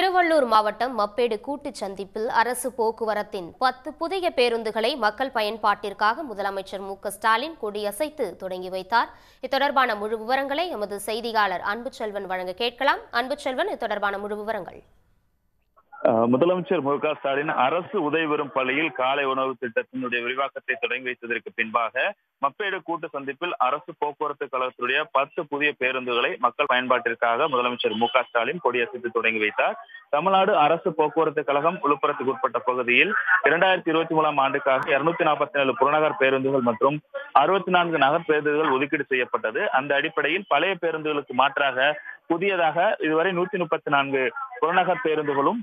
திருவள்ளூர் மாவட்டம் மப்பேடு கூட்டுச் சந்திப்பில் அரசு போக்குவரத்தின் பத்து புதிய பேருந்துகளை மக்கள் பயன்பாட்டிற்காக முதலமைச்சர் மு ஸ்டாலின் கொடியசைத்து தொடங்கி வைத்தார். இத்தொடர்பான முழு விவரங்களை எமது செய்தியாளர் அன்பு செல்வன் வழங்க கேட்கலாம். அன்பு செல்வன் இத்தொடர்பான முழு விவரங்கள். முதலமைச்சர் மு க ஸ்டாலின் அரசு உதவி பெறும் பள்ளியில் காலை உணவு திட்டத்தினுடைய விரிவாக்கத்தை தொடங்கி வைத்ததற்கு பின்பாக மப்பேடு கூட்டு சந்திப்பில் அரசு போக்குவரத்து கழகத்துடைய பத்து புதிய பேருந்துகளை மக்கள் பயன்பாட்டிற்காக முதலமைச்சர் மு க ஸ்டாலின் கொடியசைத்து தொடங்கி வைத்தார். தமிழ்நாடு அரசு போக்குவரத்து கழகம் விழுப்புரத்துக்கு உட்பட்ட பகுதியில் இரண்டாயிரத்தி இருபத்தி மூணாம் ஆண்டுக்காக இருநூத்தி நாற்பத்தி நாலு புறநகர் பேருந்துகள் மற்றும் அறுபத்தி நான்கு நகர் பேருந்துகள் ஒதுக்கீடு செய்யப்பட்டது. அந்த அடிப்படையில் பழைய பேருந்துகளுக்கு மாற்றாக புதியதாக இதுவரை நூத்தி முப்பத்தி நான்கு புறநகர் பேருந்துகளும்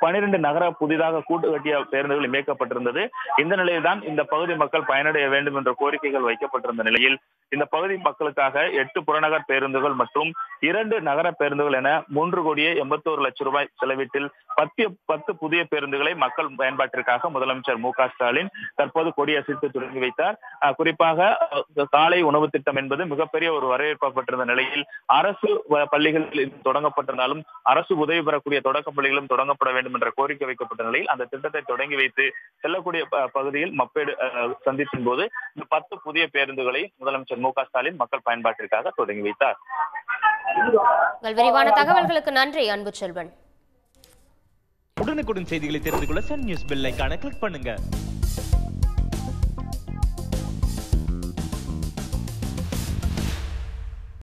பனிரெண்டு நகர புதிதாக கூட்டு கட்டிய பேருந்துகள் இயக்கப்பட்டிருந்தது இந்த நிலையில்தான் இந்த பகுதி மக்கள் பயனடைய வேண்டும் என்ற கோரிக்கைகள் வைக்கப்பட்டிருந்த நிலையில் இந்த பகுதி மக்களுக்காக எட்டு புறநகர் பேருந்துகள் மற்றும் இரண்டு நகர பேருந்துகள் என மூன்று கோடியே எண்பத்தோரு லட்சம் ரூபாய் செலவீட்டில் பத்து பத்து புதிய பேருந்துகளை மக்கள் பயன்பாட்டிற்காக முதலமைச்சர் மு ஸ்டாலின் தற்போது கொடியசைத்து தொடங்கி வைத்தார். குறிப்பாக காலை உணவு திட்டம் என்பது மிகப்பெரிய ஒரு வரவேற்பப்பட்டிருந்த நிலையில் அரசு வ- பள்ளிகளில் தொடங்கப்பட்டிருந்தாலும் அரசு உதவி பெறக்கூடிய தொடக்க பள்ளிகளும் தொடங்கப்பட வேண்டும் என்ற கோரிக்கை வைக்கப்பட்ட நிலையில் அந்த திட்டத்தை தொடங்கி வைத்து செல்லக்கூடிய பகுதியில் மப்பேடு சந்திப்பின் போது இந்த பத்து புதிய பேருந்துகளை முதலமைச்சர் மு க ஸ்டாலின் மக்கள் பயன்பாட்டிற்காக தொடங்கி வைத்தார். விரிவான தகவல்களுக்கு நன்றி அன்புச்செல்வன் உடனுக்குடன் செய்திகளை தெரிந்து கொள்ள சன் நியூஸ் பெல் ஐகானை கிளிக் பண்ணுங்க.